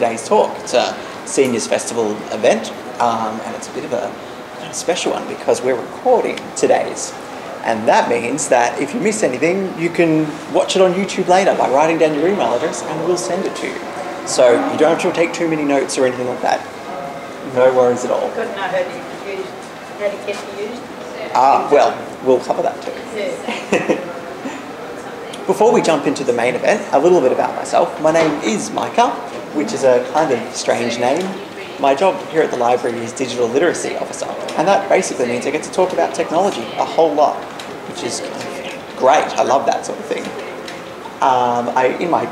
today's talk. It's a seniors festival event, um, and it's a bit of a special one because we're recording today's. And that means that if you miss anything, you can watch it on YouTube later by writing down your email address and we'll send it to you. So you don't have to take too many notes or anything like that. No worries at all. Couldn't know how to use, how to get used. Ah, well, we'll cover that too. Before we jump into the main event, a little bit about myself. My name is Micah, which is a kind of strange name. My job here at the library is digital literacy officer, and that basically means I get to talk about technology a whole lot, which is great. I love that sort of thing. Um, I, in my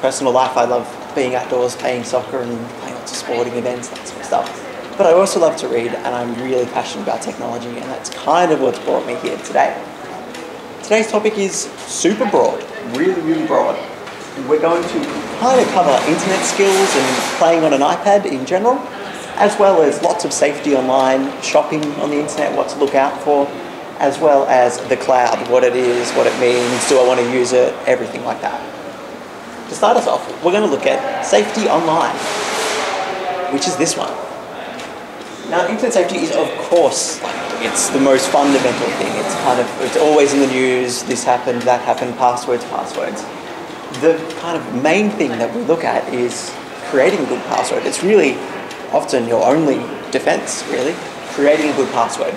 personal life, I love being outdoors, playing soccer, and playing lots of sporting events, that sort of stuff. But I also love to read, and I'm really passionate about technology, and that's kind of what's brought me here today. Today's topic is super broad, really, really broad. We're going to kind of cover internet skills and playing on an iPad in general, as well as lots of safety online, shopping on the internet, what to look out for, as well as the cloud, what it is, what it means, do I want to use it, everything like that. To start us off, we're going to look at safety online, which is this one. Now, internet safety is, of course, it's the most fundamental thing. It's kind of, it's always in the news, this happened, that happened, passwords, passwords. The kind of main thing that we look at is creating a good password. It's really often your only defense, really, creating a good password.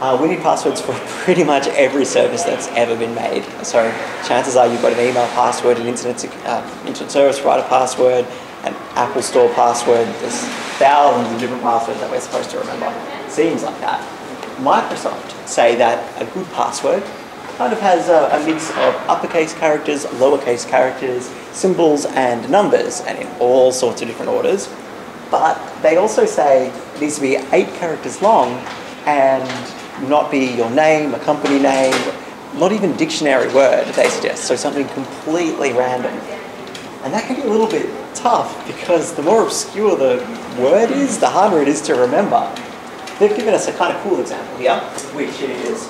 Uh, we need passwords for pretty much every service that's ever been made. So chances are you've got an email password, an internet, uh, internet service provider password, an Apple Store password. There's thousands of different passwords that we're supposed to remember. Seems like that. Microsoft say that a good password kind of has a, a mix of uppercase characters, lowercase characters, symbols, and numbers, and in all sorts of different orders. But they also say it needs to be eight characters long and not be your name, a company name, not even dictionary word, they suggest, so something completely random. And that can be a little bit tough because the more obscure the word is, the harder it is to remember. They've given us a kind of cool example here, which is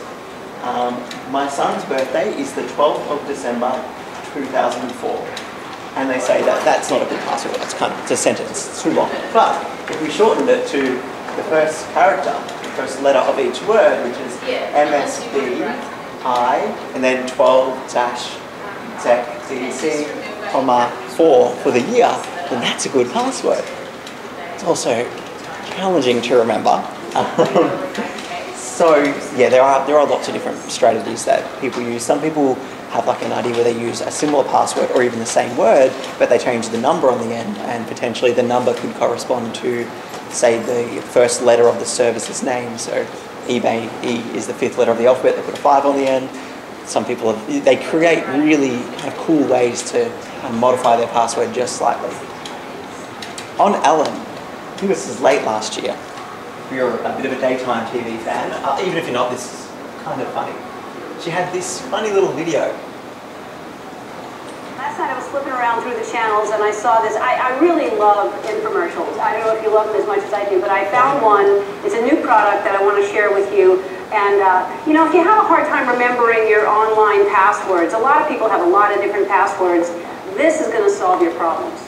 um, my son's birthday is the 12th of December 2004. And they say that that's not a good password, that's kind of, it's a sentence, it's too long. But if we shortened it to the first character, the first letter of each word, which is MSB, I, and then 12 dash ZDC, comma 4 for the year, then that's a good password. It's also challenging to remember. Um, so yeah, there are there are lots of different strategies that people use. Some people have like an idea where they use a similar password or even the same word, but they change the number on the end, and potentially the number could correspond to, say, the first letter of the service's name. So eBay E is the fifth letter of the alphabet. They put a five on the end. Some people have, they create really kind of cool ways to kind of modify their password just slightly. On Ellen, I think this is late last year. You're a bit of a daytime TV fan, uh, even if you're not, this is kind of funny. She had this funny little video. Last night I was flipping around through the channels and I saw this. I, I really love infomercials. I don't know if you love them as much as I do, but I found one. It's a new product that I want to share with you. And, uh, you know, if you have a hard time remembering your online passwords, a lot of people have a lot of different passwords. This is going to solve your problems.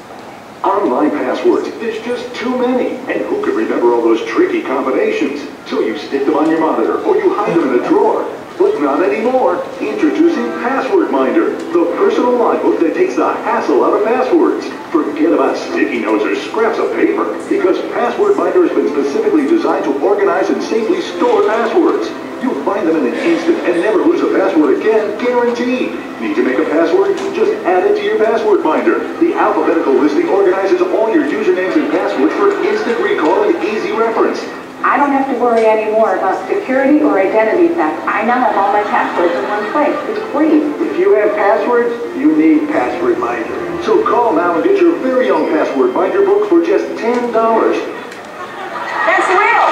Online passwords, there's just too many. And who could remember all those tricky combinations? So you stick them on your monitor or you hide them in a drawer. But not anymore. Introducing Password Minder, the personal logbook that takes the hassle out of passwords. Forget about sticky notes or scraps of paper, because Password Minder has been specifically designed to organize and safely store passwords. You'll find them in an instant and never lose a password again, guaranteed. Need to make a password? Just add it to your Password Minder. The alphabetical listing organizes all your usernames and passwords for instant recall and easy reference. I don't have to worry anymore about security or identity theft. I now have all my passwords in one place. It's free. If you have passwords, you need Password Minder. So call now and get your very own Password Minder book for just $10. That's real.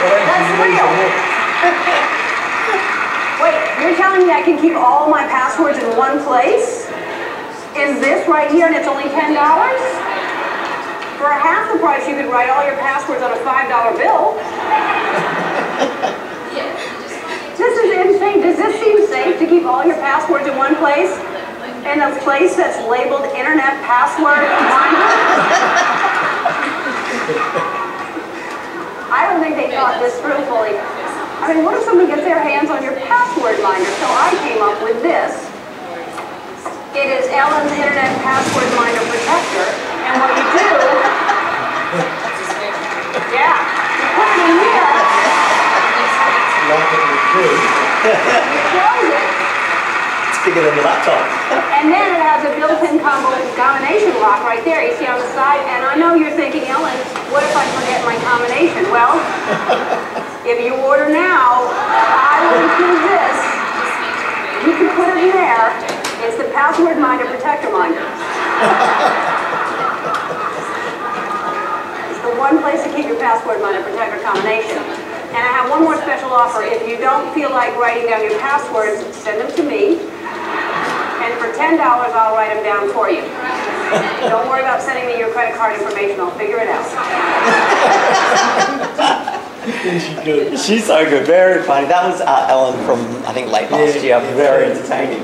That's real. Wait, you're telling me I can keep all my passwords in one place? Is this right here and it's only $10? For half the price, you could write all your passwords on a $5 bill. This is insane. Does this seem safe to keep all your passwords in one place? in a place that's labeled internet password? I don't think they thought this through fully. I mean, what if someone gets their hands on your password minder? So I came up with this. It is Ellen's Internet Password Minder Protector. And what you do, yeah, you put it in here, you close it, bigger than your laptop. and then it has a built-in combination lock right there. You see on the side, and I know you're thinking, Ellen, what if I forget my combination? Well, if you order now, I will include this. You can put it in there. It's the password minder protector minder. It's the one place to keep your password minder protector combination. And I have one more special offer. If you don't feel like writing down your passwords, send them to me. And for ten dollars, I'll write them down for you. Don't worry about sending me your credit card information. I'll figure it out. She's so good, very funny. That was uh, Ellen from I think late last Yeah. year. Very entertaining.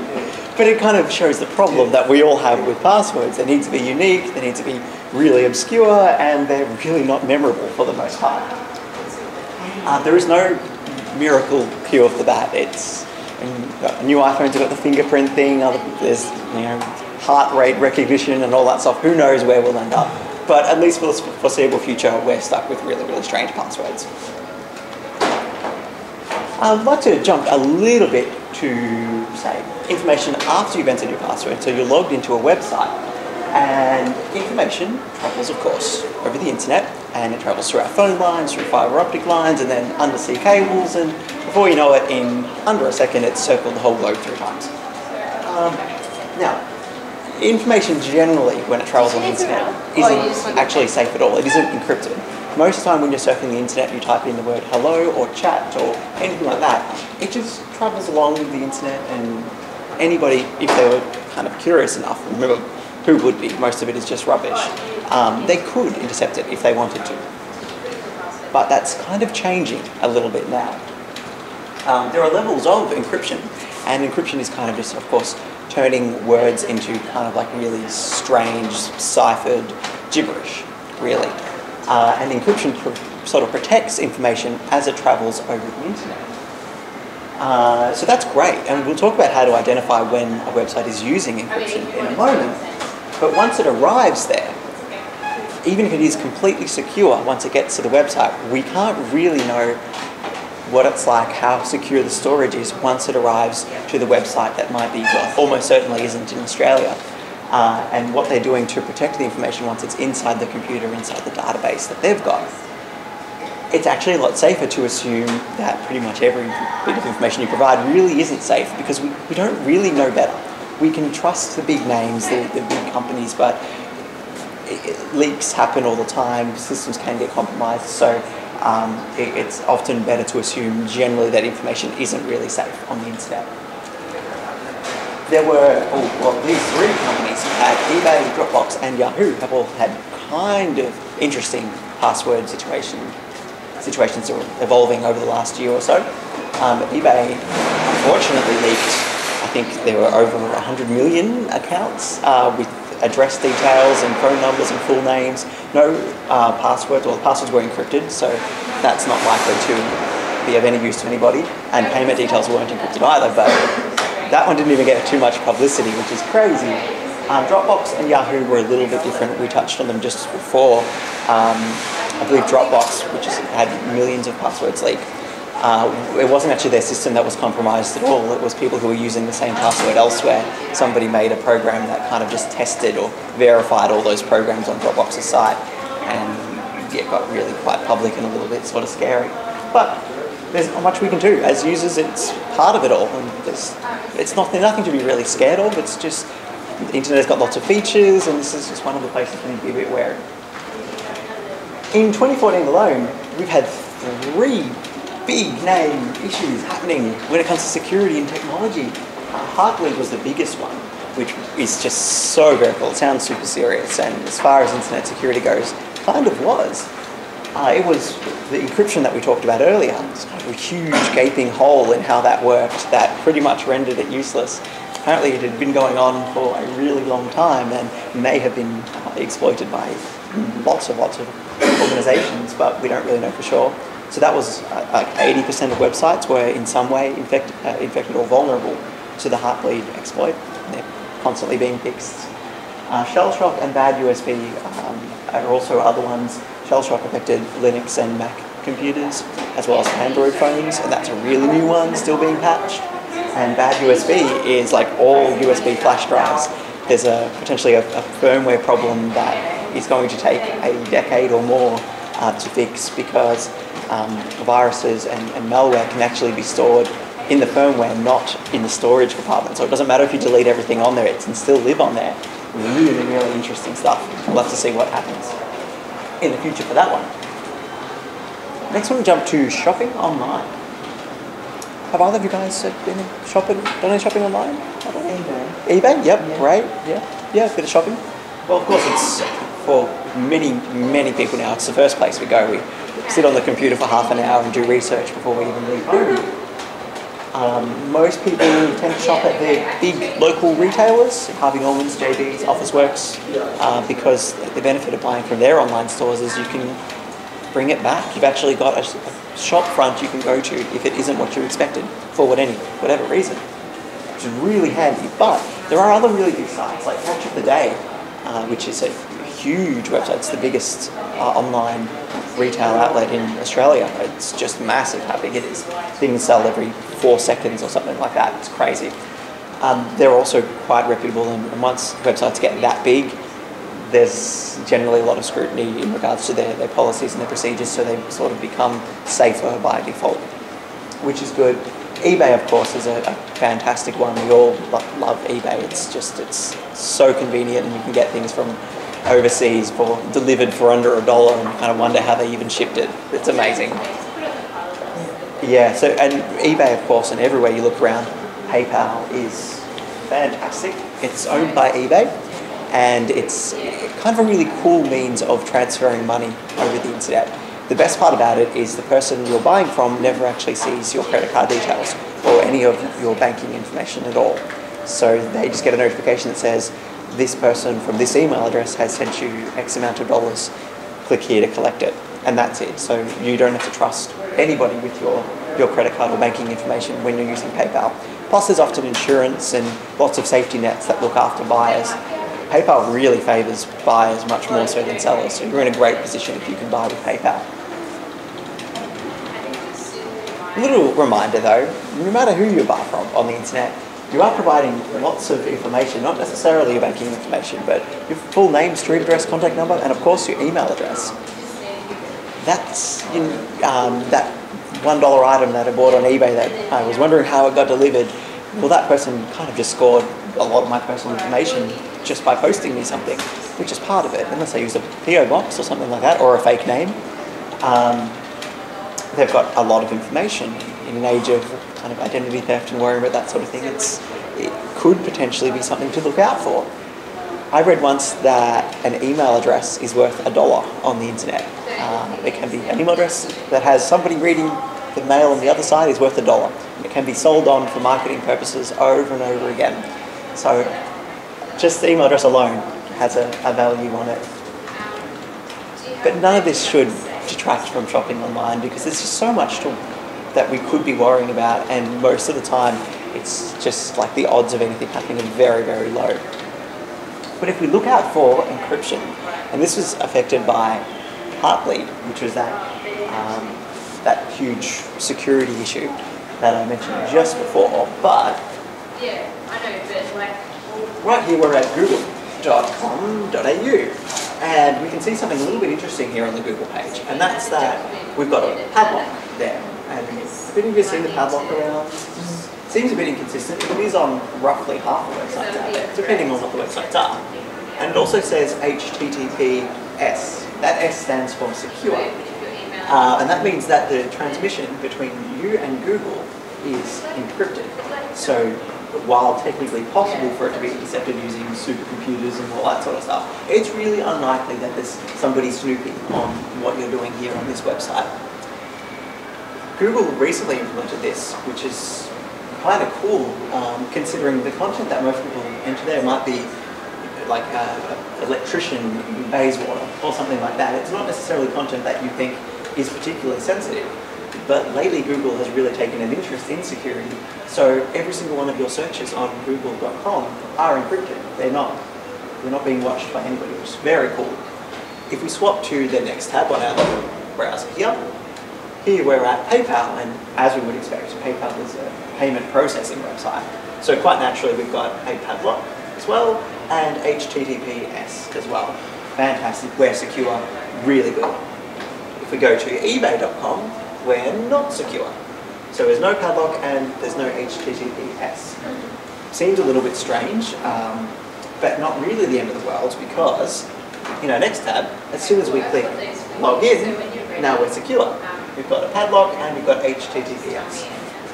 But it kind of shows the problem that we all have with passwords. They need to be unique. They need to be really obscure, and they're really not memorable for the most part. Uh, there is no miracle cure for that. It's and new iPhones have got the fingerprint thing. Other, there's you know heart rate recognition and all that stuff. Who knows where we'll end up? But at least for the foreseeable future, we're stuck with really, really strange passwords. I'd like to jump a little bit to say information after you've entered your password. So you're logged into a website, and information travels, of course, over the internet, and it travels through our phone lines, through fiber optic lines, and then undersea cables, and before you know it, in under a second, it's circled the whole globe three times. Um, now, information generally, when it travels on the internet, isn't actually safe at all. It isn't encrypted. Most of the time when you're surfing the internet, you type in the word hello or chat or anything like that, it just travels along the internet and anybody, if they were kind of curious enough, remember, who would be? Most of it is just rubbish. Um, they could intercept it if they wanted to. But that's kind of changing a little bit now. Um, there are levels of encryption, and encryption is kind of just, of course, turning words into kind of like really strange, ciphered gibberish, really. Uh, and encryption pr- sort of protects information as it travels over the internet. Uh, so that's great, and we'll talk about how to identify when a website is using encryption in a moment. But once it arrives there, even if it is completely secure, once it gets to the website, we can't really know what it's like, how secure the storage is once it arrives to the website that might be, well, almost certainly isn't in Australia, uh, and what they're doing to protect the information once it's inside the computer, inside the database that they've got. It's actually a lot safer to assume that pretty much every bit of information you provide really isn't safe because we, we don't really know better. We can trust the big names, the, the big companies, but it, it- leaks happen all the time, systems can get compromised, so um, it, it's often better to assume generally that information isn't really safe on the internet. There were, oh, well, these three companies had eBay, Dropbox, and Yahoo have all had kind of interesting password situation situations are evolving over the last year or so. Um, eBay unfortunately leaked, I think there were over 100 million accounts uh, with address details and phone numbers and full names. No uh, passwords, well, the passwords were encrypted, so that's not likely to be of any use to anybody. And payment details weren't encrypted either, but that one didn't even get too much publicity, which is crazy. Um, Dropbox and Yahoo were a little bit different. We touched on them just before. Um, I believe Dropbox, which has had millions of passwords leak, uh, it wasn't actually their system that was compromised at all. It was people who were using the same password elsewhere. Somebody made a program that kind of just tested or verified all those programs on Dropbox's site, and it got really quite public and a little bit sort of scary. But there's not much we can do as users. It's part of it all, and it's not nothing to be really scared of. It's just the internet has got lots of features, and this is just one of the places we need to be a bit wary. In 2014 alone, we've had three big name issues happening when it comes to security and technology. Heartbleed was the biggest one, which is just so very cool. It sounds super serious, and as far as internet security goes, kind of was. Uh, it was the encryption that we talked about earlier. It's kind of a huge gaping hole in how that worked that pretty much rendered it useless. apparently it had been going on for a really long time and may have been uh, exploited by lots of lots of organisations, but we don't really know for sure. So that was uh, like 80% of websites were in some way infected, uh, infected or vulnerable to the Heartbleed exploit. They're constantly being fixed. Uh, Shellshock and bad USB um, are also other ones. Shellshock affected Linux and Mac computers, as well as Android phones, and that's a really new one still being patched. And bad USB is like all USB flash drives. There's a potentially a, a firmware problem that is going to take a decade or more uh, to fix because um, viruses and, and malware can actually be stored in the firmware, not in the storage compartment. So it doesn't matter if you delete everything on there, it can still live on there. Really, really interesting stuff. We'll have to see what happens in the future for that one. Next one, jump to shopping online. Have either of you guys been shopping, done any shopping online? eBay. eBay? Yep, Yeah. great. Yeah, yeah, bit of shopping. Well, of course, it's for many, many people now. It's the first place we go. We sit on the computer for half an hour and do research before we even leave home. Um, most people tend to shop at their big local retailers, Harvey Norman's, JB's, Officeworks, uh, because the benefit of buying from their online stores is you can bring it back. You've actually got a, a shop front you can go to if it isn't what you expected for any, whatever reason, which is really handy. But there are other really big sites like Catch of the Day, uh, which is a huge website. It's the biggest uh, online retail outlet in Australia. It's just massive how big it is. Things sell every four seconds or something like that. It's crazy. Um, they're also quite reputable, and, once websites get that big, there's generally a lot of scrutiny in regards to their, their policies and their procedures, so they sort of become safer by default, which is good. eBay, of course, is a, a fantastic one. We all lo- love eBay. It's just it's so convenient, and you can get things from overseas for delivered for under a dollar, and kind of wonder how they even shipped it. It's amazing. Yeah. So and eBay, of course, and everywhere you look around, PayPal is fantastic. It's owned by eBay, and it's kind of a really cool means of transferring money over the internet. The best part about it is the person you're buying from never actually sees your credit card details or any of your banking information at all. So they just get a notification that says, this person from this email address has sent you X amount of dollars. Click here to collect it. And that's it. So you don't have to trust anybody with your, your credit card or banking information when you're using PayPal. Plus, there's often insurance and lots of safety nets that look after buyers. PayPal really favours buyers much more so than sellers. So you're in a great position if you can buy with PayPal. Little reminder though, no matter who you buy from on the internet, you are providing lots of information, not necessarily your banking information, but your full name, street address, contact number, and of course your email address. That's in, um, that one dollar item that I bought on eBay that I was wondering how it got delivered. Well, that person kind of just scored a lot of my personal information just by posting me something, which is part of it, unless I use a PO box or something like that, or a fake name. Um, they've got a lot of information in an age of kind of identity theft and worrying about that sort of thing. It's it could potentially be something to look out for. I read once that an email address is worth a dollar on the internet. Uh, it can be an email address that has somebody reading the mail on the other side is worth a dollar. It can be sold on for marketing purposes over and over again. So just the email address alone has a, a value on it. But none of this should detract from shopping online because there's just so much to, that we could be worrying about, and most of the time it's just like the odds of anything happening are very, very low. But if we look out for encryption, and this was affected by Heartbleed, which was that um, that huge security issue that I mentioned just before, but Yeah, Right here we're at google.com.au and we can see something a little bit interesting here on the Google page and that's that we've got a padlock there and have any of you seen the padlock around? Seems a bit inconsistent but it is on roughly half the websites out there depending on what the websites are. And it also says HTTPS. That S stands for secure. Uh, and that means that the transmission between you and Google is encrypted. So while technically possible for it to be intercepted using supercomputers and all that sort of stuff, it's really unlikely that there's somebody snooping on what you're doing here on this website. Google recently implemented this, which is kind of cool, um, considering the content that most people enter there might be like an electrician in Bayswater or something like that. It's not necessarily content that you think is particularly sensitive. But lately Google has really taken an interest in security. So every single one of your searches on google.com are encrypted. They're not. They're not being watched by anybody, which is very cool. If we swap to the next tab on our browser here, here we're at PayPal, and as we would expect, PayPal is a payment processing website. So quite naturally, we've got a padlock as well, and HTTPS as well. Fantastic, we're secure, really good. If we go to ebay.com, we're not secure. So there's no padlock and there's no HTTPS. Seems a little bit strange, um, but not really the end of the world because in our next tab, as soon as we click log in, now we're secure. We've got a padlock and we've got HTTPS.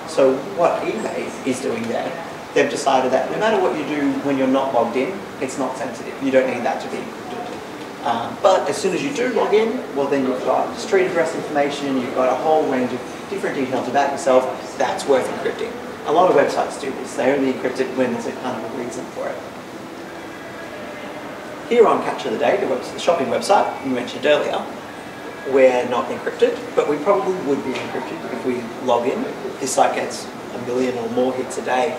So what eBay is doing there, they've decided that no matter what you do when you're not logged in, it's not sensitive. You don't need that to be encrypted. Um, but as soon as you do log in, well then you've got street address information, you've got a whole range of different details about yourself that's worth encrypting. A lot of websites do this. They only encrypt it when there's a kind of a reason for it. Here on Catch of the Day, the shopping website you mentioned earlier, we're not encrypted, but we probably would be encrypted if we log in. This site gets a million or more hits a day,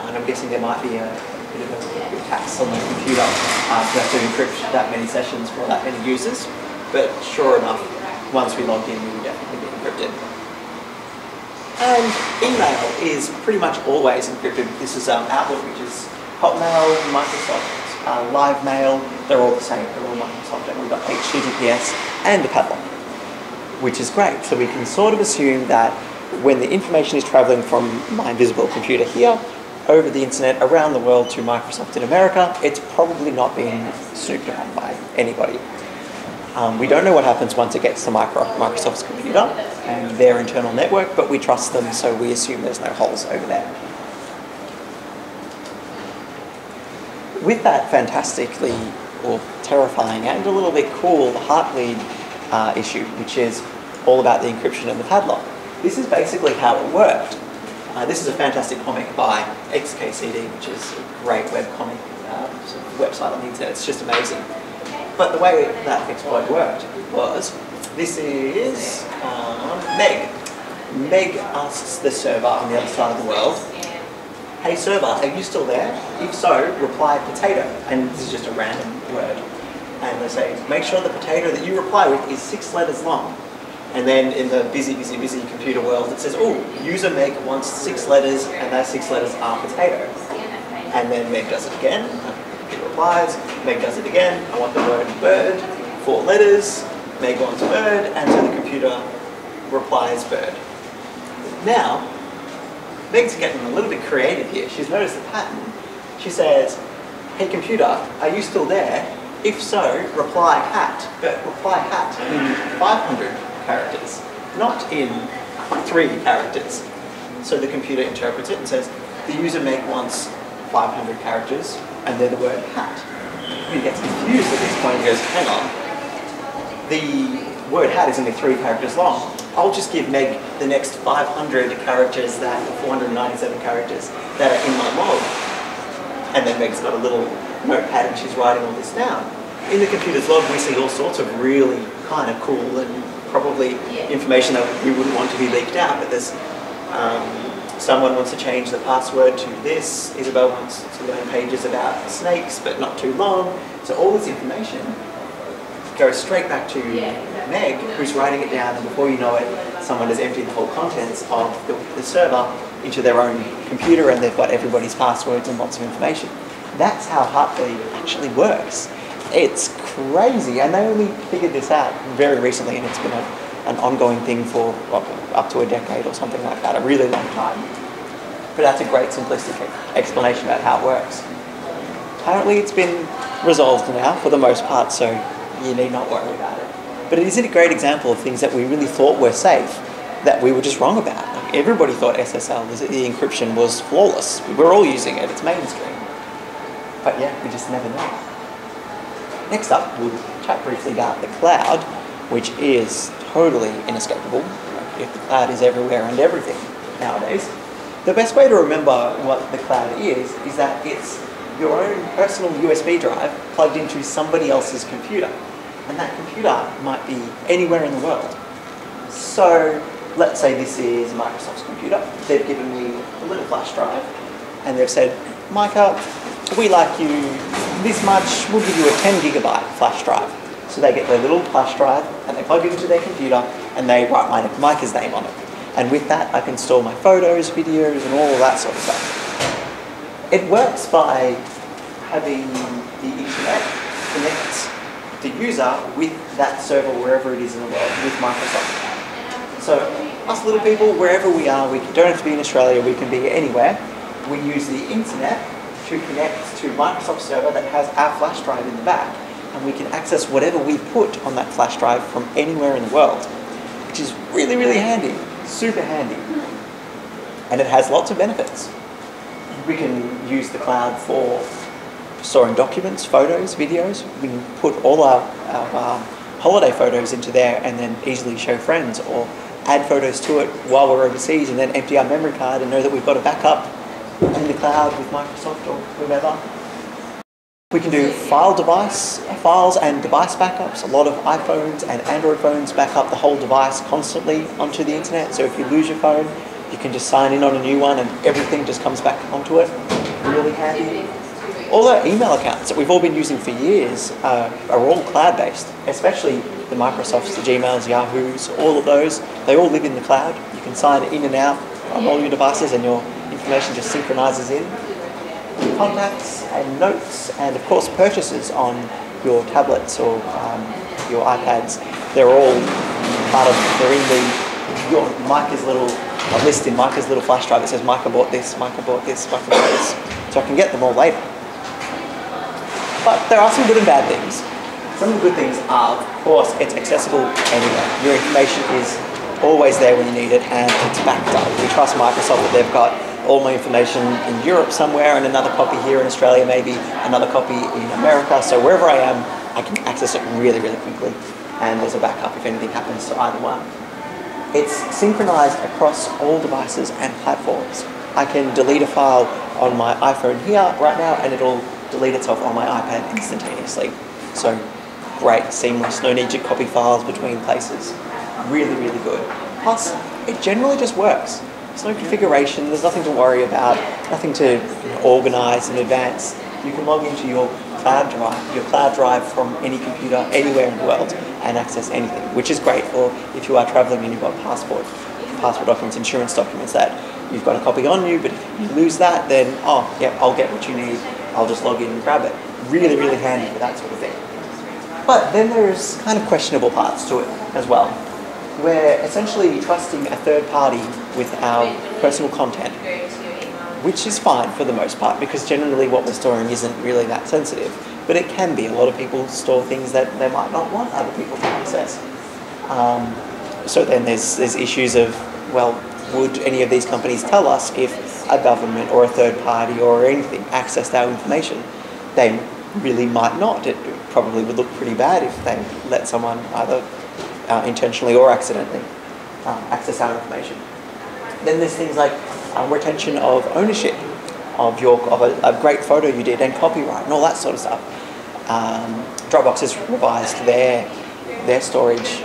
and I'm guessing there might be a, bit of a tax on the computer uh, to have to encrypt that many sessions for that many users. But sure enough, once we logged in, we would definitely be encrypted. And email is pretty much always encrypted. This is um, Outlook, which is Hotmail, Microsoft, uh, Live Mail. They're all the same. They're all Microsoft, and we've got HTTPS and a padlock which is great. So we can sort of assume that when the information is traveling from my invisible computer here over the internet around the world to Microsoft in America, it's probably not being snooped upon by anybody. Um, we don't know what happens once it gets to micro Microsoft's computer and their internal network, but we trust them, so we assume there's no holes over there. With that fantastically or terrifying and a little bit cool the Heartbleed uh, issue, which is all about the encryption of the padlock. This is basically how it worked. Uh, this is a fantastic comic by XKCD, which is a great web comic uh, sort of website on the internet. It's just amazing. But the way that exploit worked was this is um, Meg. Meg asks the server on the other side of the world, hey server, are you still there? If so, reply potato. And this is just a random word and they say, make sure the potato that you reply with is six letters long. And then in the busy, busy, busy computer world, it says, oh, user Meg wants six letters, and those six letters are potato. And then Meg does it again, it replies, Meg does it again, I want the word bird, four letters, Meg wants bird, and so the computer replies bird. Now, Meg's getting a little bit creative here. She's noticed the pattern. She says, hey computer, are you still there? If so, reply hat, but reply hat in 500 characters, not in three characters. So the computer interprets it and says, the user Meg wants 500 characters, and they're the word hat. He gets confused at this point and goes, hang on, the word hat is only three characters long. I'll just give Meg the next 500 characters that, 497 characters that are in my log. And then Meg's got a little notepad and she's writing all this down. In the computer's log, we see all sorts of really kind of cool and probably information that we wouldn't want to be leaked out. But there's um, someone wants to change the password to this. Isabel wants to learn pages about snakes, but not too long. So all this information goes straight back to Meg, who's writing it down, and before you know it, someone has emptied the whole contents of the, the server into their own computer, and they've got everybody's passwords and lots of information. That's how Heartbleed actually works. It's crazy, and they only figured this out very recently, and it's been a, an ongoing thing for well, up to a decade or something like that, a really long time. But that's a great simplistic explanation about how it works. Apparently, it's been resolved now for the most part, so you need not worry about it. But it isn't a great example of things that we really thought were safe that we were just wrong about. Everybody thought SSL, the encryption was flawless. We're all using it, it's mainstream. But yeah, we just never know. Next up, we'll chat briefly about the cloud, which is totally inescapable. If the cloud is everywhere and everything nowadays. The best way to remember what the cloud is is that it's your own personal USB drive plugged into somebody else's computer. And that computer might be anywhere in the world. So let's say this is Microsoft's computer. They've given me a little flash drive and they've said, Micah, we like you this much, we'll give you a 10 gigabyte flash drive. So they get their little flash drive and they plug it into their computer and they write my, Micah's name on it. And with that, I can store my photos, videos, and all that sort of stuff. It works by having the internet connect the user with that server wherever it is in the world with Microsoft. So us little people, wherever we are, we don't have to be in Australia, we can be anywhere. We use the internet to connect to Microsoft server that has our flash drive in the back and we can access whatever we put on that flash drive from anywhere in the world, which is really, really handy, super handy. And it has lots of benefits. We can use the cloud for storing documents, photos, videos. We can put all our, our um, holiday photos into there and then easily show friends or add photos to it while we're overseas and then empty our memory card and know that we've got a backup in the cloud with Microsoft or whoever. We can do file device, files and device backups. A lot of iPhones and Android phones back up the whole device constantly onto the internet. So if you lose your phone, you can just sign in on a new one and everything just comes back onto it. Really handy. All our email accounts that we've all been using for years uh, are all cloud-based, especially the Microsofts, the Gmails, Yahoos, all of those. They all live in the cloud. You can sign in and out on all your devices and your information just synchronizes in contacts and notes and of course purchases on your tablets or um, your iPads. They're all part of, they're in the, your Micah's little, a list in Micah's little flash drive that says Micah bought this, Micah bought this, Micah bought this. So I can get them all later. But there are some good and bad things. Some of the good things are, of course, it's accessible anywhere. Your information is always there when you need it and it's backed up. We trust Microsoft that they've got all my information in Europe somewhere and another copy here in Australia maybe, another copy in America. So wherever I am, I can access it really, really quickly. And there's a backup if anything happens to either one. It's synchronized across all devices and platforms. I can delete a file on my iPhone here right now and it'll delete itself on my iPad instantaneously. So great, seamless, no need to copy files between places. Really, really good. Plus, it generally just works. There's no configuration, there's nothing to worry about, nothing to organize in advance. You can log into your cloud drive, your cloud drive from any computer anywhere in the world and access anything, which is great for if you are traveling and you've got passport, passport documents, insurance documents that you've got a copy on you, but if you lose that, then, oh, yeah, I'll get what you need. I'll just log in and grab it. Really, really handy for that sort of thing. But then there's kind of questionable parts to it as well we're essentially trusting a third party with our personal content, which is fine for the most part because generally what we're storing isn't really that sensitive. But it can be. A lot of people store things that they might not want other people to access. Um, so then there's, there's issues of, well, would any of these companies tell us if a government or a third party or anything accessed our information? They really might not. It probably would look pretty bad if they let someone either uh, intentionally or accidentally uh, access our information. Then there's things like um, retention of ownership of your of a, a, great photo you did and copyright and all that sort of stuff. Um, Dropbox has revised their their storage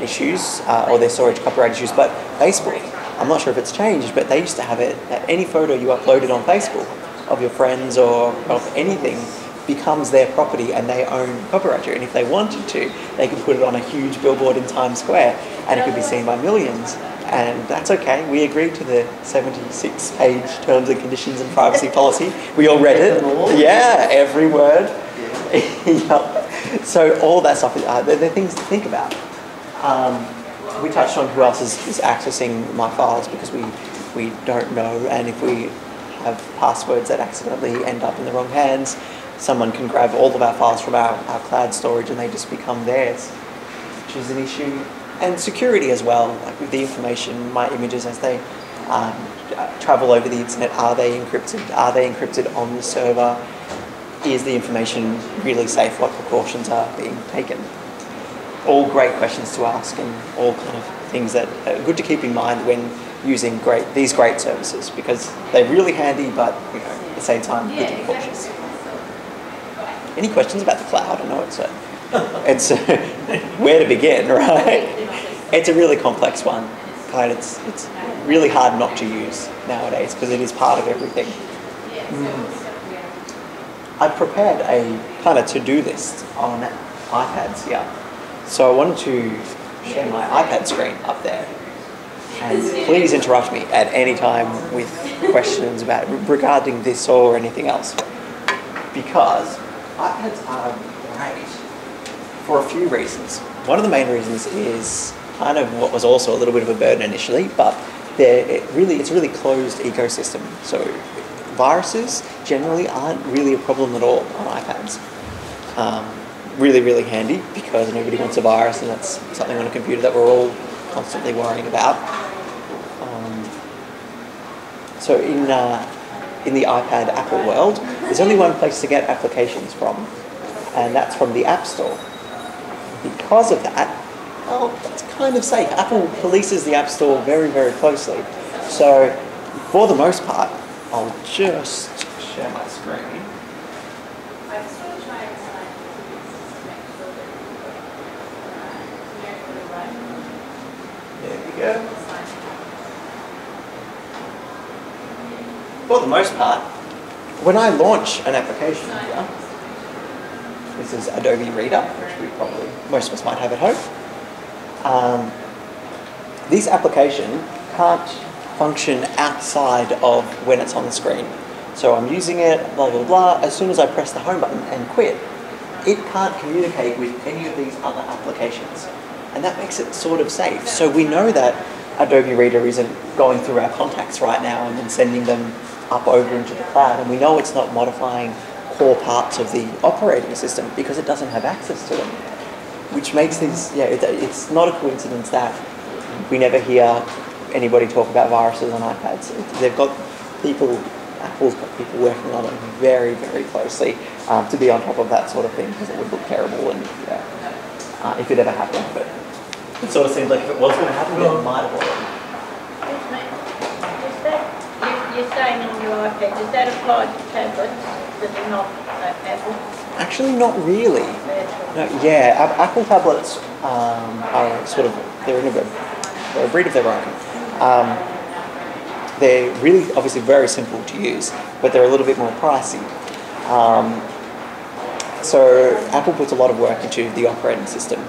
issues uh, or their storage copyright issues, but Facebook, I'm not sure if it's changed, but they used to have it that any photo you uploaded on Facebook of your friends or of anything becomes their property and they own copyright. And if they wanted to, they could put it on a huge billboard in Times Square and it could be seen by millions. And that's okay. We agreed to the 76 page terms and conditions and privacy policy. We all read it. Yeah, every word. So all that stuff, uh, they're, they're, things to think about. Um, we touched on who else is, is accessing my files because we, we don't know. And if we have passwords that accidentally end up in the wrong hands, someone can grab all of our files from our, our cloud storage and they just become theirs, which is an issue. And security as well, like with the information, my images as they um, travel over the internet, are they encrypted? Are they encrypted on the server? Is the information really safe? What precautions are being taken? All great questions to ask and all kind of things that are good to keep in mind when using great these great services because they're really handy, but you know, at the same time, good to be cautious. Any questions about the cloud? I know it's a, it's a, where to begin, right? It's a really complex one. Kind it's it's really hard not to use nowadays because it is part of everything. Mm. I've prepared a kind of to-do list on iPads here. So I wanted to share my iPad screen up there. And please interrupt me at any time with questions about regarding this or anything else. Because iPads are great for a few reasons. One of the main reasons is kind of what was also a little bit of a burden initially, but it really it's a really closed ecosystem. So viruses generally aren't really a problem at all on iPads. Um, really, really handy because nobody wants a virus, and that's something on a computer that we're all constantly worrying about. Um, so in uh, in the iPad Apple world, there's only one place to get applications from, and that's from the App Store. Because of that, well, that's kind of safe. Apple polices the App Store very, very closely. So, for the most part, I'll just share my screen. I just want to try and sign make sure that There we go. For the most part, when I launch an application here, this is Adobe Reader, which we probably, most of us might have at home. Um, this application can't function outside of when it's on the screen. So I'm using it, blah, blah, blah. As soon as I press the home button and quit, it can't communicate with any of these other applications. And that makes it sort of safe. So we know that Adobe Reader isn't going through our contacts right now and then sending them up over into the cloud. And we know it's not modifying core parts of the operating system because it doesn't have access to them. Which makes these, yeah, it, it's not a coincidence that we never hear anybody talk about viruses on iPads. They've got people, Apple's got people working on it very, very closely um, to be on top of that sort of thing because it would look terrible and yeah, uh, if it ever happened. But it sort of seems like if it was going to happen, it might have already. Excuse me, is that, you- you're saying on your iPad, does that apply to tablets that are not uh, Apple? Actually, not really. No, yeah, Ap- Apple tablets um, are sort of they're in a bit, they're a breed of their own. Um, they're really obviously very simple to use, but they're a little bit more pricey. Um, so Apple puts a lot of work into the operating system,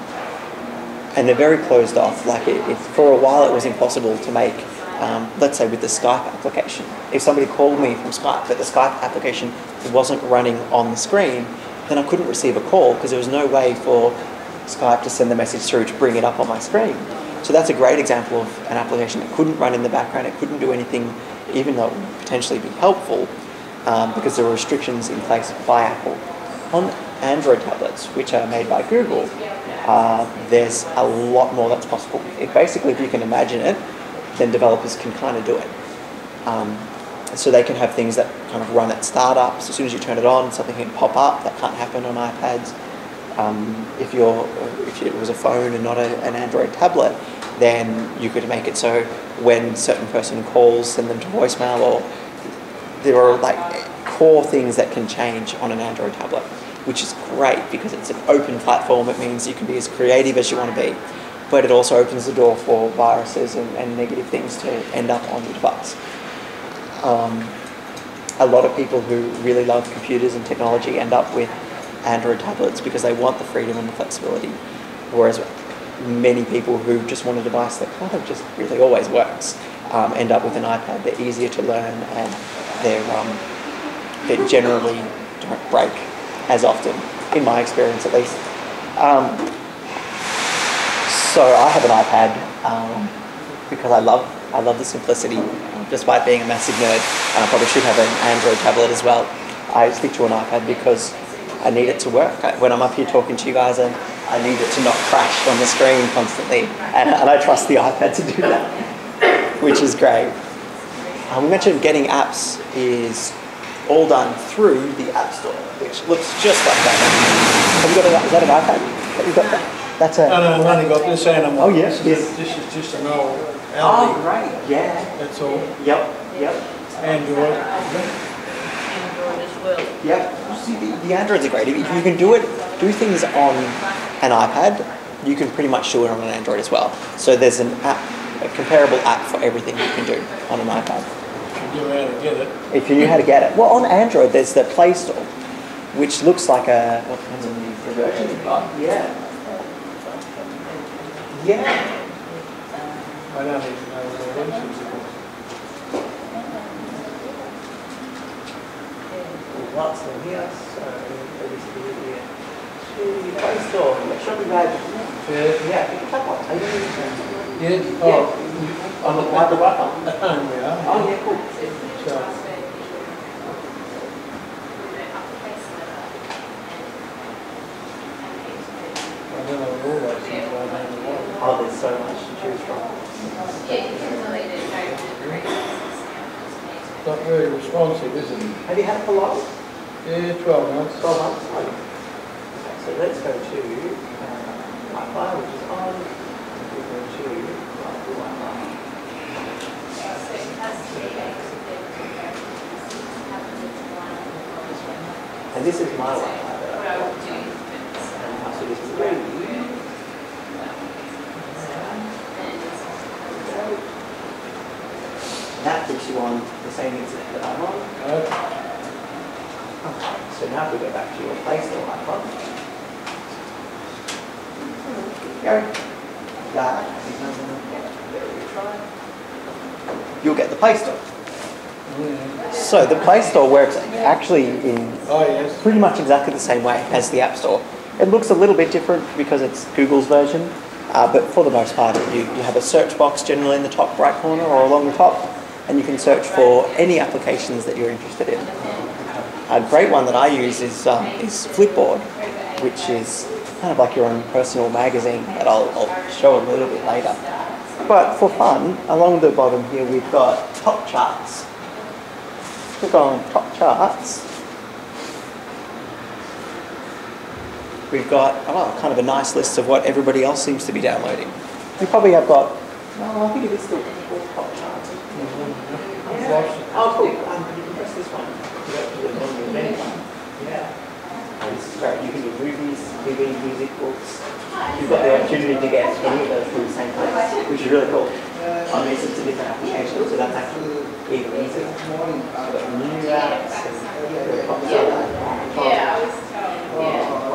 and they're very closed off. Like it, it for a while, it was impossible to make. Um, let's say with the Skype application, if somebody called me from Skype, but the Skype application wasn't running on the screen, then I couldn't receive a call because there was no way for Skype to send the message through to bring it up on my screen. So that's a great example of an application that couldn't run in the background. It couldn't do anything, even though it would potentially be helpful, um, because there were restrictions in place by Apple. On Android tablets, which are made by Google, uh, there's a lot more that's possible. It basically, if you can imagine it, then developers can kind of do it. Um, so they can have things that kind of run at startups. As soon as you turn it on, something can pop up. That can't happen on iPads. Um, if you're if it was a phone and not a, an Android tablet, then you could make it so when certain person calls, send them to voicemail, or there are like core things that can change on an Android tablet, which is great because it's an open platform. It means you can be as creative as you want to be, but it also opens the door for viruses and, and negative things to end up on your device. Um, a lot of people who really love computers and technology end up with Android tablets because they want the freedom and the flexibility, whereas many people who just want a device that kind of just really always works um, end up with an iPad. They're easier to learn and they're um, they generally don't break as often, in my experience at least. Um, so I have an iPad um, because I love I love the simplicity. Despite being a massive nerd, and I probably should have an Android tablet as well. I stick to an iPad because I need it to work. When I'm up here talking to you guys, and I need it to not crash on the screen constantly, and, and I trust the iPad to do that, which is great. Um, we mentioned getting apps is all done through the App Store, which looks just like that. Have you got a, is that an iPad? Have you got that? That's And a. I've only got this animal. Oh, yes, This yes. is, this is just an old Oh, Aldi, great. Yeah. that's all. Yep. Yep. Android. Android as well. Yep. See, the, the Androids are great. If you can do it, do things on an iPad, you can pretty much do it on an Android as well. So there's an app, a comparable app for everything you can do on an iPad. You knew how to get it. If you knew how to get it. Well, on Android, there's the Play Store, which looks like a. What depends on the the version you've got. Yeah. Yeah. I don't even know what it is. Lots of them here. So, obviously, here. To Play Store. Make sure we've had. Yeah. Yeah, pick it up on. Are you Yeah, oh, on the right, the right one? at home. Oh, yeah, cool. So, I don't know all those things, but I don't know why. Oh, there's so much to choose from. Not very responsive, is it? Have you had it for long? Yeah, twelve months. 12 months? Okay, so let's go to uh, Wi-Fi, which is on. We go to Wi-Fi. And this is my Wi-Fi that is. That puts you on the same internet that I'm on. Uh, So now we go back to your Play, Store icon. Go. That. There we try. You'll get the Play Store. So the Play Store works actually in Oh, yes. pretty much exactly the same way as the App Store. It looks a little bit different because it's Google's version, uh, but for the most part, you, you have a search box generally in the top right corner or along the top, and you can search for any applications that you're interested in. A great one that I use is, um, is Flipboard, which is kind of like your own personal magazine that I'll, I'll show a little bit later. But for fun, along the bottom here, we've got top charts. Click on top charts. We've got oh, kind of a nice list of what everybody else seems to be downloading. We probably have got, no, I think it is still called top charts. Oh, cool. Um, you can press this one. You don't have to do it on your main one. Yeah. This is great. You can do movies, TV, music, books. You've got the opportunity to get any of those through the same place, which is really cool. I mean, it's a different application, so that's actually even easier. New apps and very popular. Yeah, yeah.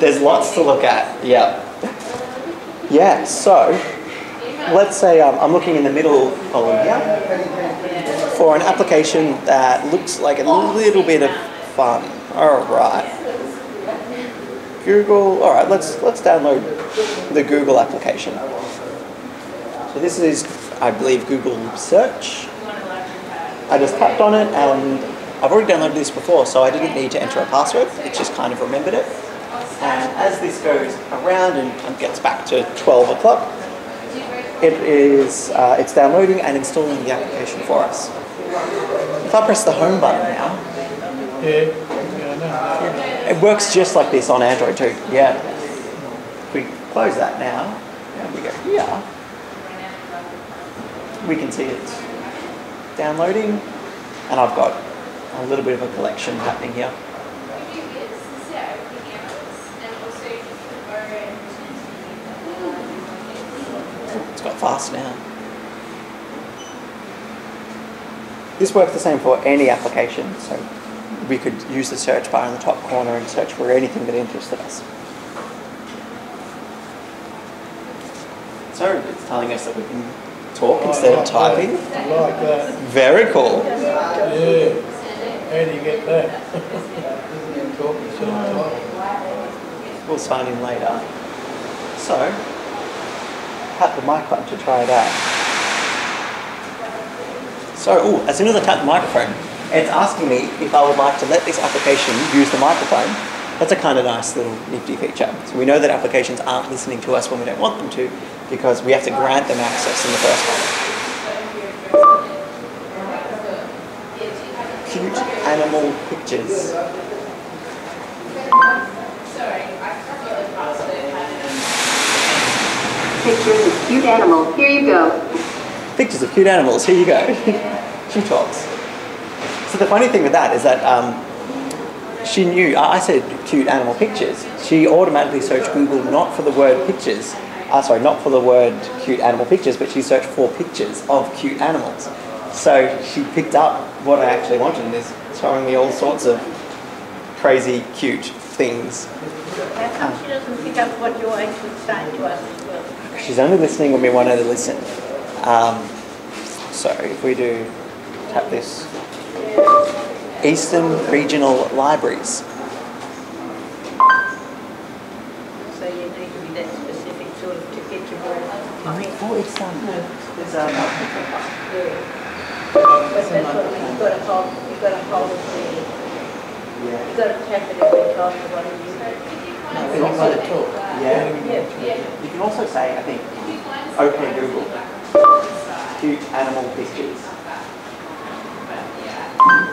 There's lots to look at. Yeah. Yeah. So let's say um, I'm looking in the middle column here for an application that looks like a little bit of fun. All right. Google. All right. Let's let's download the Google application. So this is, I believe, Google Search. I just tapped on it and I've already downloaded this before, so I didn't need to enter a password. It just kind of remembered it. And as this goes around and, gets back to 12 o'clock, it is uh, it's downloading and installing the application for us. If I press the home button now, Yeah, yeah, it works just like this on Android too. Yeah. If we close that now, and we go here, we can see it's downloading, and I've got a little bit of a collection happening here. It's got fast now. This works the same for any application, so we could use the search bar in the top corner and search for anything that interested us. So it's telling us that we can talk instead of typing. I like that. Very cool. Yeah. How do you get that? Talking to them. We'll sign in later. So, tap the mic button to try it out. So, ooh, as soon as I tap the microphone, it's asking me if I would like to let this application use the microphone. That's a kind of nice little nifty feature. So we know that applications aren't listening to us when we don't want them to because we have to grant them access in the first place. cute animal pictures. Pictures of cute animal. Here you go. Pictures of cute animals. Here you go. she talks. So the funny thing with that is that um, she knew. I said cute animal pictures. She automatically searched Google not for the word pictures. Uh, sorry, not for the word cute animal pictures, but she searched for pictures of cute animals. So she picked up what I actually wanted and is showing me all sorts of crazy, cute things. How come she doesn't pick up what you're actually saying to us as well? She's only listening when we want her to listen. Um, so if we do tap this, Eastern Regional Libraries. So you need to be that specific sort of to get your word. I mean, Oh, it's um, there's um, but that's what I mean, you've got to hold, you've got to hold it yeah, You've got to tap it every time you want to use you want to talk. yeah. Yeah, You can also say, I think, OK Google, cute animal pictures.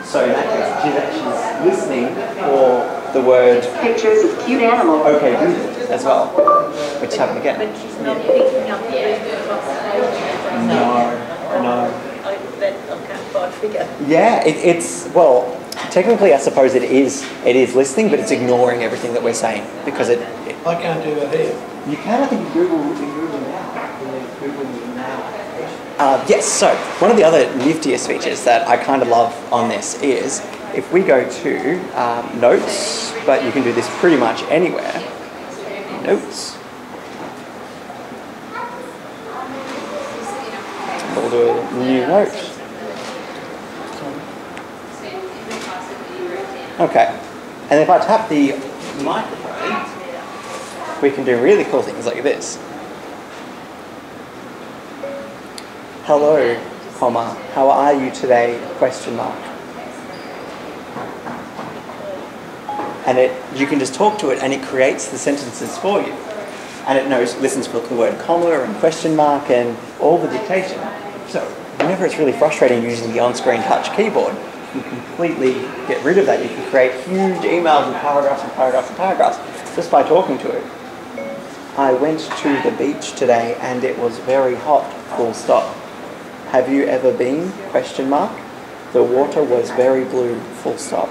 So in that case, she's, she's listening for the word Pictures of cute animal. OK Google as well, which happened again. but she's not picking up the rest of the conversation. No, no. I, that, I can't quite figure. Yeah, it, it's well, technically, I suppose it is. It is listening, but it's ignoring everything that we're saying because it. it I can't do it here. you can, I think, in Google, in Google now. in the Google now. Uh, yes. So one of the other niftiest features that I kind of love on this is if we go to um, Notes, but you can do this pretty much anywhere. Notes. We'll do a new note. Okay. And if I tap the microphone, we can do really cool things like this. Hello, comma, how are you today? Question mark. And it you can just talk to it and it creates the sentences for you. And it knows listens for the word comma and question mark and all the dictation. So whenever it's really frustrating using the on-screen touch keyboard, you completely get rid of that. You can create huge emails and paragraphs and paragraphs and paragraphs just by talking to it. I went to the beach today and it was very hot, full stop. Have you ever been? Question mark. The water was very blue, full stop.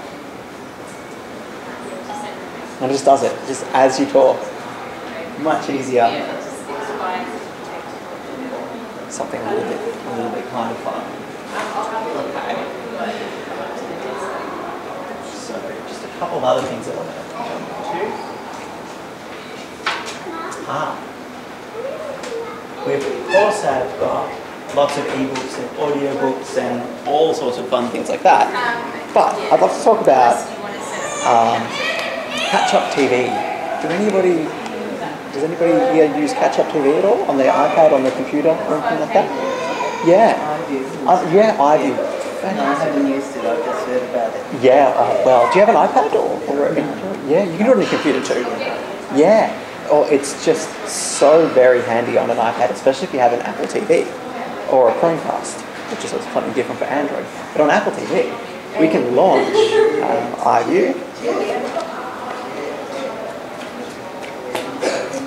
And it just does it, just as you talk. Much easier. Something a little bit, a little bit kind of fun. Okay. So, just a couple of other things that I want to jump into. Ah. We of course have got lots of ebooks and audiobooks and all sorts of fun things like that. But I'd love to talk about um, Catch Up TV. Do anybody, does anybody here use Catch Up TV at all on their iPad, on their computer, or anything like that? Yeah. Uh, yeah, I do. I haven't used it. I've just heard about it. Yeah, uh, well, do you have an iPad or, or a, yeah, you can do it on your computer too. Yeah, or it's just so very handy on an iPad, especially if you have an Apple TV or a Chromecast, which is something different for Android. But on Apple TV, we can launch um, iView.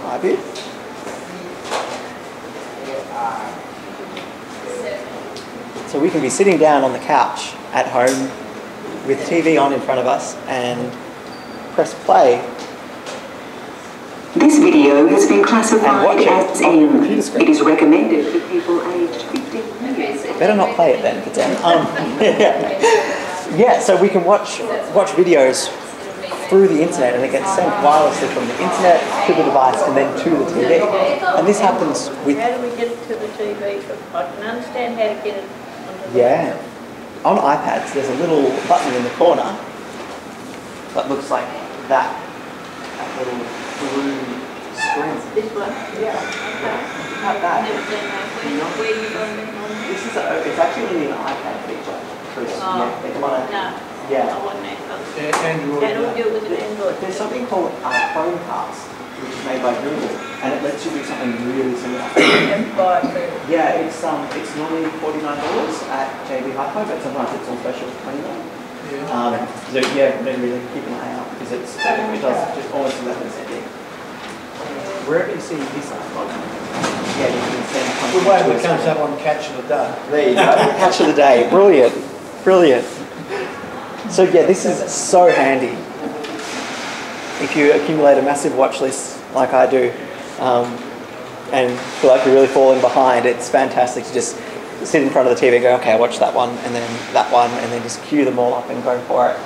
iView. So we can be sitting down on the couch at home with TV on in front of us and press play This video has been classified watch it as M. It is recommended for people aged 15 years. Better not play it then if it's. Um, yeah. yeah, so we can watch watch videos through the internet and it gets sent wirelessly from the internet to the device and then to the TV. And this happens with How do we get it to the TV? I can understand how to get it onto the yeah. On iPads there's a little button in the corner that looks like that. That little blue screen. This one? Yeah. Okay. Tap that. Never seen that. Where, where you going then on that? This is a, it's actually only an iPad feature. So it's, Oh. yeah, they come on No, yeah. I want that. Yeah, Android. How do we do it with an Android? There's something called a Chromecast, which is made by Google, and it lets you do something really similar. And buy it through. yeah, it's um, it's normally forty nine dollars at JB Hi-Fi, but sometimes it's on special for twenty nine. Yeah. Um, so yeah, maybe really keep an eye out because it's it does just almost 11 centi. Wherever you see this icon, yeah, you can send The content way to it us. comes up on Catch of the Day. There you go. Catch of the day. Brilliant. Brilliant. So yeah, this is so handy. If you accumulate a massive watch list like I do, um, and feel like you're really falling behind, it's fantastic to just sit in front of the TV and go, okay, I watch that one, and then that one, and then just queue them all up and go for it.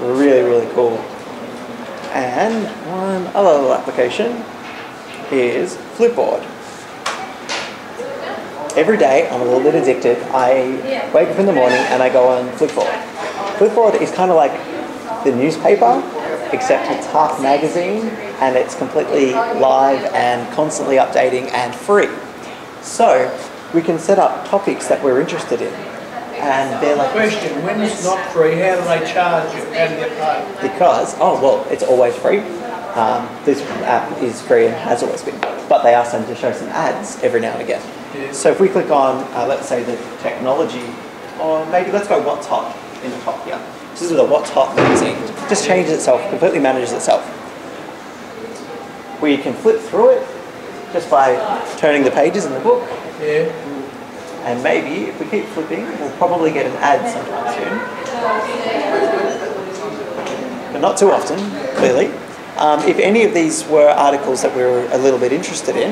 Really, really cool. And one other little application is Flipboard every day I'm a little bit addicted. I wake up in the morning and I go on Flipboard. Flipboard is kind of like the newspaper, except it's half magazine and it's completely live and constantly updating and free. So we can set up topics that we're interested in. And they're like Question, when it's not free, how do they charge you? How do you pay? because oh well it's always free um, this app is free and has always been but they ask them to show some ads every now and again Yeah. so if we click on uh, let's say the technology or maybe let's go what's hot in the top here this is the what's hot magazine just changes itself completely manages itself we can flip through it just by turning the pages in the book Yeah. and maybe if we keep flipping we'll probably get an ad sometime soon but not too often, clearly. Um, if any of these were articles that we were a little bit interested in,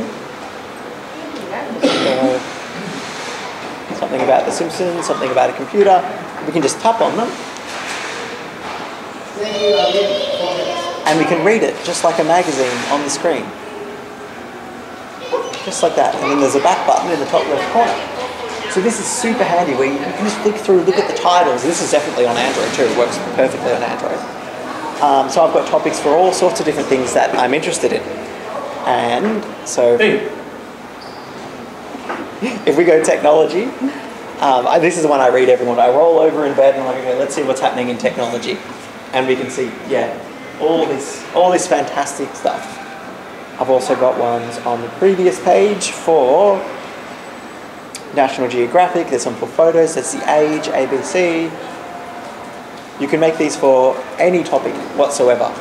uh, something about The Simpsons, something about a computer, we can just tap on them and we can read it just like a magazine on the screen. Just like that. And then there's a back button in the top left corner. So this is super handy where you can just flick through, look at the titles. This is definitely on Android too. It works perfectly on Android. Um, so I've got topics for all sorts of different things that I'm interested in. And so Hey, if we go technology, um, I, this is the one I read every morning. I roll over in bed and I'm like, okay, let's see what's happening in technology, and we can see, yeah, all this, all this fantastic stuff. I've also got ones on the previous page for National Geographic. There's some for photos. There's the Age, ABC. You can make these for any topic whatsoever.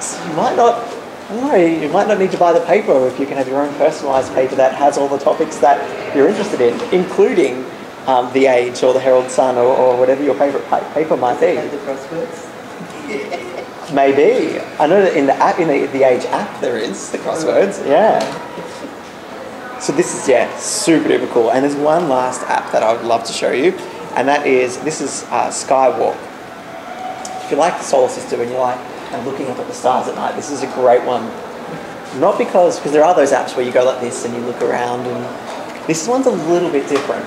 So you might not, know, you might not need to buy the paper if you can have your own personalised paper that has all the topics that you're interested in, including um, the Age or the Herald Sun or, or whatever your favourite pa- paper might be. And the crosswords. Maybe. I know that in the app, in the, the Age app, there is the crosswords. Yeah. So this is yeah, super duper cool. And there's one last app that I would love to show you, and that is this is uh, Skywalk. If you like the solar system and you like and looking up at the stars at night, this is a great one. Not because because there are those apps where you go like this and you look around, and this one's a little bit different.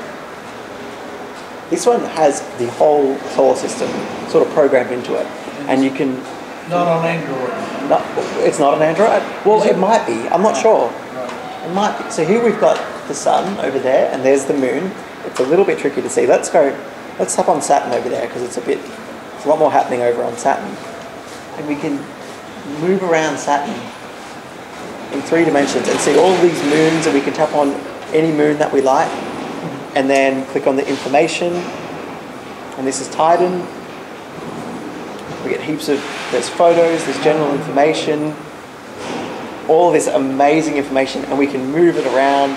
This one has the whole solar system sort of programmed into it, and you can not on Android. no, it's not an Android. Well, it it? might be. I'm not sure. Right. It might be. So here we've got the sun over there, and there's the moon. It's a little bit tricky to see. Let's go. Let's tap on Saturn over there because it's a bit. There's a lot more happening over on Saturn, and we can move around Saturn in three dimensions and see all these moons, and we can tap on any moon that we like, and then click on the information. And this is Titan. We get heaps of, there's photos, there's general information, all this amazing information, and we can move it around.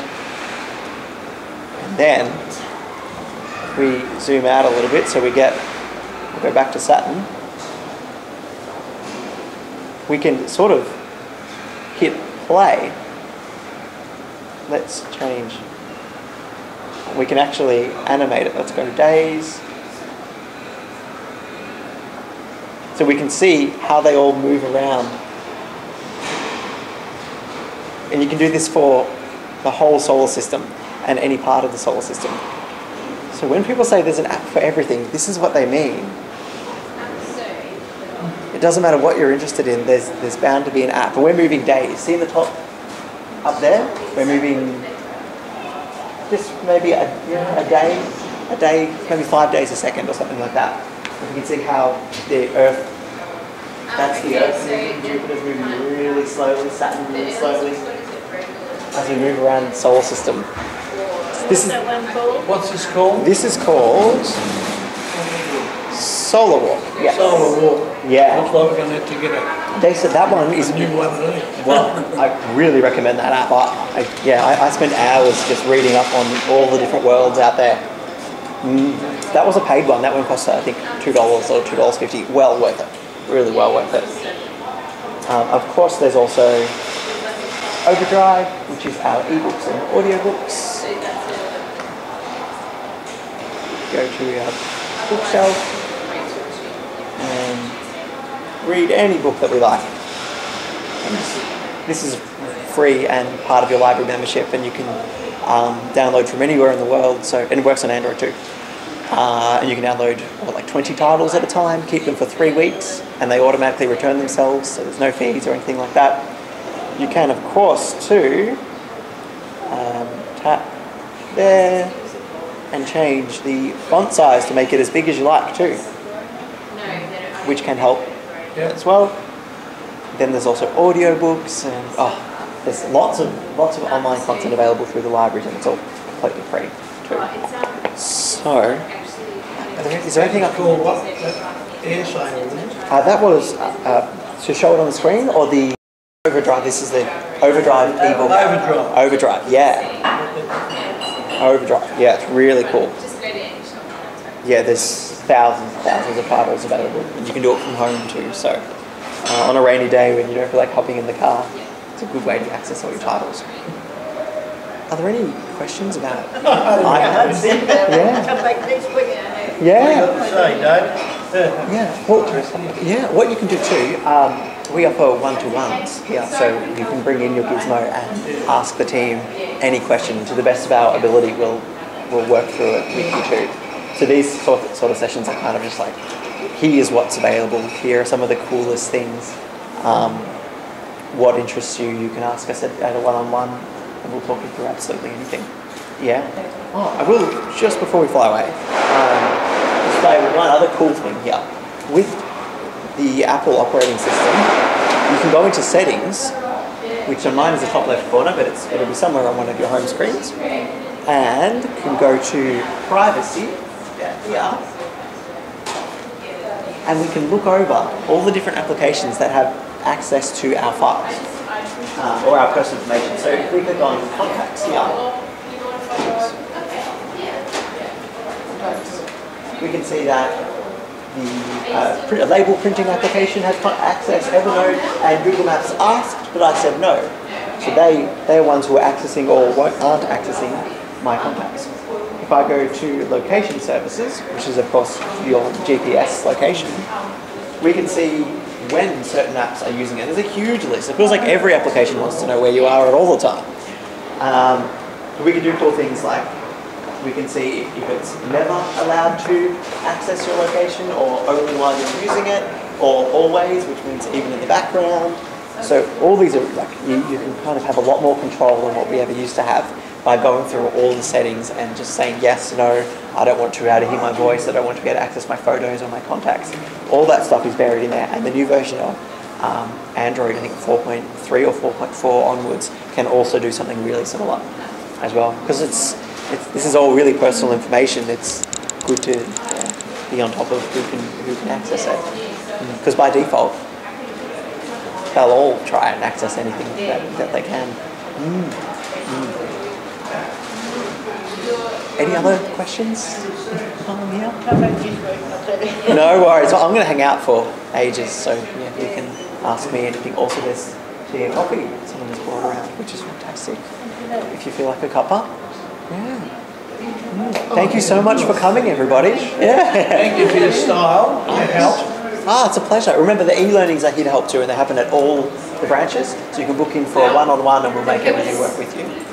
And then we zoom out a little bit, so we get, we'll go back to Saturn. We can sort of hit play. Let's change. We can actually animate it. Let's go to days. So we can see how they all move around. And you can do this for the whole solar system and any part of the solar system. So when people say there's an app for everything, this is what they mean. It doesn't matter what you're interested in, there's, there's bound to be an app. And we're moving days. See in the top up there? We're moving just maybe a, a day, a day, maybe five days a second or something like that. And you can see how the Earth, that's the Earth moving, Jupiter's moving really slowly, Saturn really slowly as we move around the solar system. This is called? What's this called? this is called Solar Walk. Yes. Solar walk. Yeah. Looks like we're gonna have to get a, They said that one is a new one of well. I really recommend that app. I, I, yeah, I, I spent hours just reading up on all the different worlds out there. Mm, that was a paid one. That one cost I think two dollars or two dollars fifty. Well worth it. Really well worth it. Um, of course, there's also Overdrive, which is our ebooks and audiobooks. Go to our bookshelf and read any book that we like. This is free and part of your library membership, and you can um, download from anywhere in the world. So and it works on Android too. Uh, and you can download what, like 20 titles at a time, keep them for three weeks, and they automatically return themselves. So there's no fees or anything like that. You can, of course, too um, tap there and change the font size to make it as big as you like too, which can help Yeah. as well. Then there's also audiobooks and oh, there's lots of lots of online content available through the libraries and it's all completely free too. So, are there, is there anything I can Called what? That AirServer, isn't it? uh, that was uh, uh, to show it on the screen or the Overdrive. This is the Overdrive ebook. Overdrive. Overdrive, yeah. Overdrive, yeah, it's really cool. Yeah, there's thousands, thousands of titles available, and you can do it from home too. So, uh, on a rainy day when you don't feel like hopping in the car, it's a good way to access all your titles. Are there any questions about iPads? Yeah. Come back next week. Yeah. What to say, Dave? Yeah, well, yeah. What you can do too, um, we offer one-to-ones here, so you can bring in your gizmo and ask the team any question to the best of our ability. We'll we'll work through it with you too. So these sort of, sort of sessions are kind of just like, here's what's available. Here are some of the coolest things. Um, what interests you? You can ask us at, at a one-on-one, and we'll talk you through absolutely anything. Yeah. Oh, I will just before we fly away. Um, display one other cool thing here. With the Apple operating system, you can go into settings, which on mine is the top left corner, but it's, it'll be somewhere on one of your home screens, and can go to privacy down here, and we can look over all the different applications that have access to our files uh, or our personal information. So if we click on contacts here, we can see that the uh, print, label printing application has access Evernote and Google Maps asked, but I said no. So they, they're ones who are accessing or won't, aren't accessing my contacts. If I go to location services, which is of course your GPS location, we can see when certain apps are using it. There's a huge list. It feels like every application wants to know where you are at all the time. Um, we can do cool things like we can see if it's never allowed to access your location or only while you're using it or always, which means even in the background. So all these are like you, you can kind of have a lot more control than what we ever used to have by going through all the settings and just saying yes, no, I don't want to be able to hear my voice, I don't want to be able to access my photos or my contacts. All that stuff is buried in there and the new version of um, Android, I think 4.3 or 4.4 onwards, can also do something really similar as well because it's, it's this is all really personal information. It's good to be on top of who can who can access it because by default they'll all try and access anything that, that they can. Mm. Mm. Any other questions? Um, yeah. Come back next week, I'll tell you. No worries. Well, I'm going to hang out for ages, so yeah, you can ask me anything. Also, there's tea and coffee someone has brought around, which is fantastic. If you feel like a cuppa. Yeah. Mm. Thank you so much for coming, everybody. Yeah. Thank you for your style, your help. Ah, it's a pleasure. Remember, the e-learnings are here to help too, and they happen at all the branches. So you can book in for a one-on-one, and we'll make everything work with you.